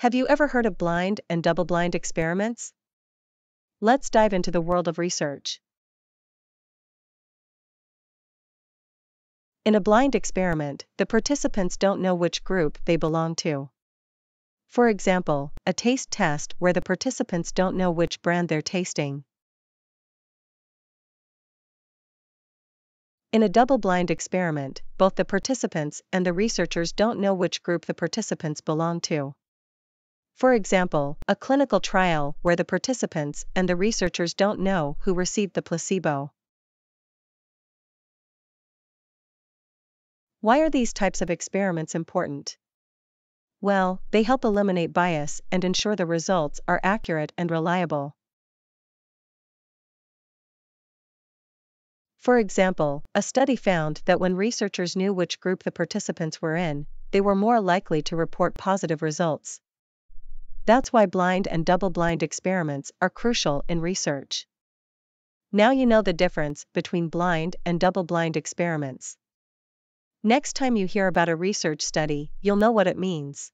Have you ever heard of blind and double blind experiments? Let's dive into the world of research. In a blind experiment, the participants don't know which group they belong to. For example, a taste test where the participants don't know which brand they're tasting. In a double-blind experiment, both the participants and the researchers don't know which group the participants belong to. For example, a clinical trial where the participants and the researchers don't know who received the placebo. Why are these types of experiments important? Well, they help eliminate bias and ensure the results are accurate and reliable. For example, a study found that when researchers knew which group the participants were in, they were more likely to report positive results. That's why blind and double-blind experiments are crucial in research. Now you know the difference between blind and double-blind experiments. Next time you hear about a research study, you'll know what it means.